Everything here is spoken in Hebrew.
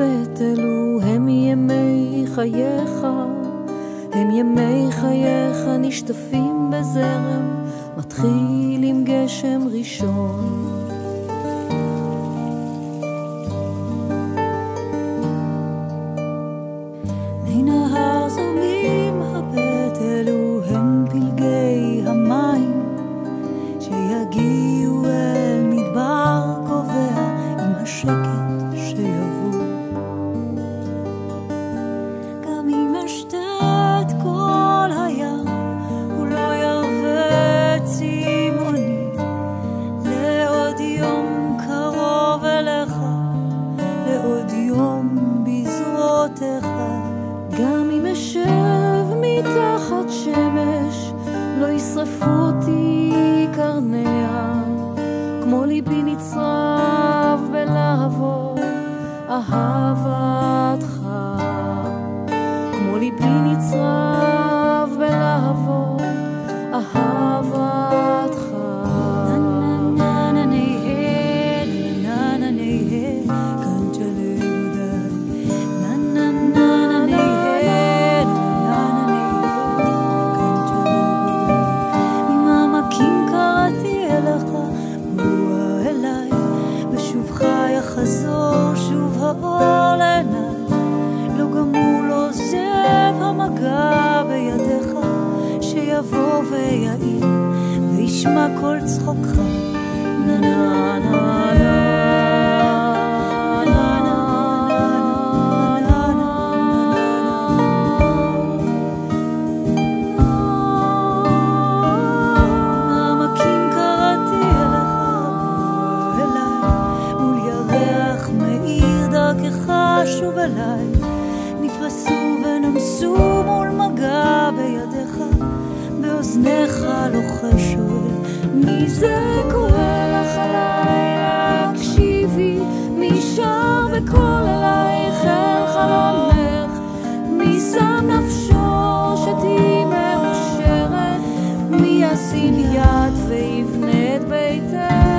שבת אלו הם ימי חייך, הם ימי חייך נשטפים בזרם, מתחיל עם גשם ראשון. גם אם אשב מתחת שמש, לא ישרפו אותי קרניה, כמו ליבי נצרב בלהבות אהבתך. אגע בידיך, שיבוא ויעיל, וישמע כל צחוקך. נה נה נה נה שוב אליי, נפרסו נמסו מול מגע בידיך, באוזניך לוחש שואל, מי זה קורא לך הלילה? הקשיבי, מי שר בקול אלייך אל חלומך? מי שם נפשו שתהיי מאושרת? מי ישים יד ויבנה את ביתך?